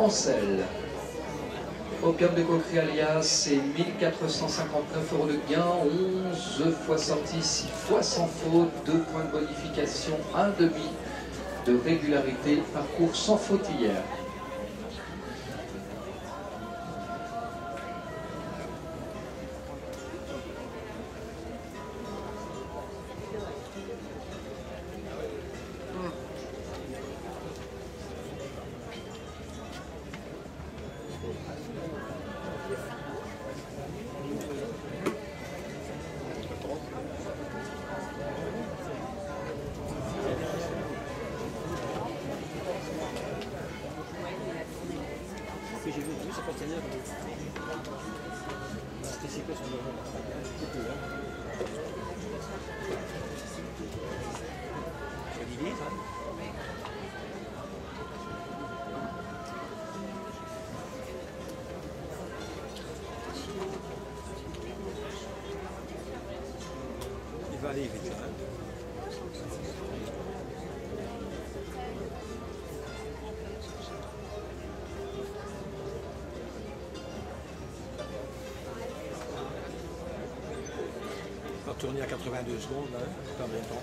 Ancel. Opium de Cocrialia, c'est 1459 euros de gain, 11 fois sortie, 6 fois sans faute, 2 points de bonification, 1 demi de régularité, parcours sans faute hier. Que j'ai vu, bien. C'était Il va aller vite, hein va tourner à 82 secondes, hein, pas longtemps.